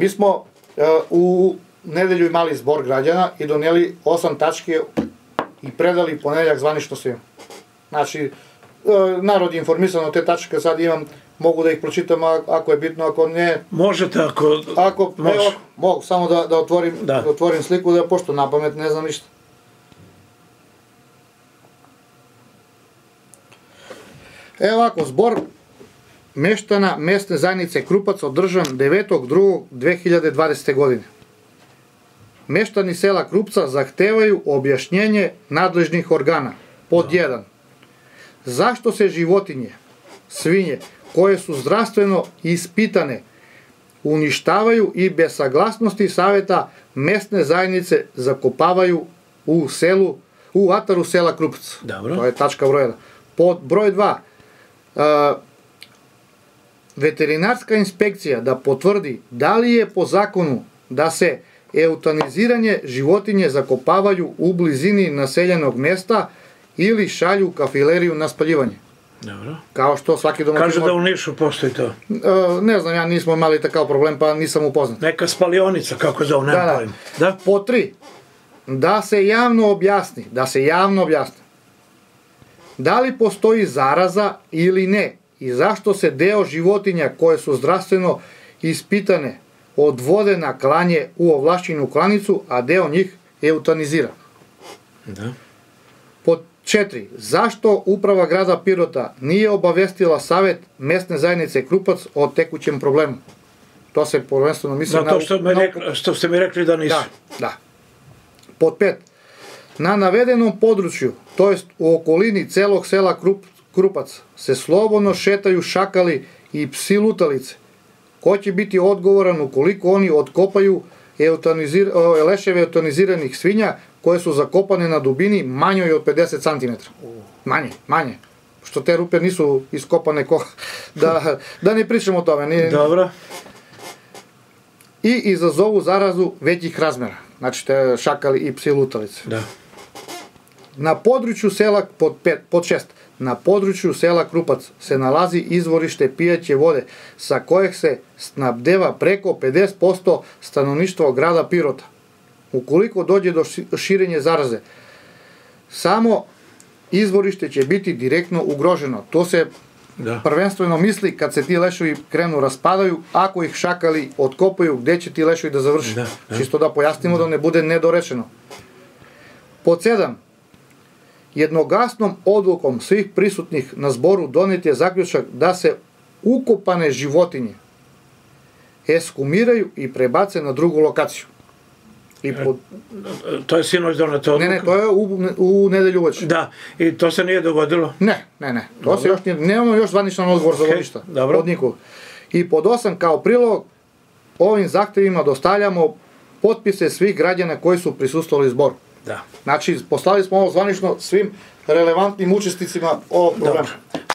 Mi smo e, u nedelju imali zbor građana i donijeli osam tačke i predali ponedeljak zvanično svima. Znači, e, narod je informisan o te tačke, sad imam, mogu da ih pročitam ako je bitno, ako ne, Možete ako... ako, Može. mogu, samo da, da, otvorim, Da. da. otvorim sliku, da pošto na pamet ne znam ništa. Evo ovako, zbor meštana mesne zajednice Krupac održan 9.2.2020. godine. Meštani sela Krupca zahtevaju objašnjenje nadležnih organa. Pod 1. Zašto se životinje, svinje, koje su zdravstveno ispitane, uništavaju i bez saglasnosti saveta mesne zajednice zakopavaju u selu, u ataru sela Krupca. Dobro. To je tačka broj 1. Pod broj 2. veterinarska inspekcija da potvrdi da li je po zakonu da se eutaniziranje životinje zakopavaju u blizini naseljenog mesta ili šalju u kafileriju na spaljivanje. Dobro. Kao što svaki domaćin... Kaže da u Nišu postoji to. E, ne znam, ja nismo imali takav problem, pa nisam upoznat. Neka spalionica, kako zove, nema Da, da. Da? Po tri, da se javno objasni, da se javno objasni, da li postoji zaraza ili ne i zašto se deo životinja koje su zdravstveno ispitane odvode na klanje u ovlašćenu klanicu, a deo njih eutanizira. Da. Pod četiri, zašto uprava grada Pirota nije obavestila savet mesne zajednice Krupac o tekućem problemu? To se prvenstveno misli Zato na... što, me na- rekli, što ste mi rekli da nisu. Da, da. Pod pet. Na navedenom području, to jest u okolini celog sela Krup, Krupac, se slobodno šetaju šakali i psi lutalice. Ko će biti odgovoran ukoliko oni otkopaju eutanizir, leševe eutaniziranih svinja koje su zakopane na dubini manjoj od 50 cm. Manje, manje. Što te rupe nisu iskopane ko... Da, da ne pričamo o tome. Nije, Dobro. i izazovu zarazu većih razmera. Znači te šakali i psi lutalice. Da. Na području sela, pod, pet, pod šest, Na području sela Krupac se nalazi izvorište pijaće vode sa kojeg se snabdeva preko 50% stanovništva grada Pirota. Ukoliko dođe do širenje zaraze, samo izvorište će biti direktno ugroženo. To se da. prvenstveno misli kad se ti lešovi krenu raspadaju, ako ih šakali otkopaju, gde će ti lešovi da završi? Da, da. Čisto da pojasnimo da, da ne bude nedorečeno. Pod sedam, jednogasnom odlukom svih prisutnih na zboru donet je zaključak da se ukopane životinje eskumiraju i prebace na drugu lokaciju. I pod... To je sinoć doneta odluka? Ne, ne, to je u, u nedelju uveče. Da, i to se nije dogodilo? Ne, ne, ne. To Dobro. se još nije, nemamo još zvaničan odgovor za lovišta. Dobro. Od nikog. I pod osam kao prilog ovim zahtevima dostavljamo potpise svih građana koji su prisustovali zboru. Da. Znači, poslali smo ovo zvanično svim relevantnim učesnicima ovog programa. Dobro.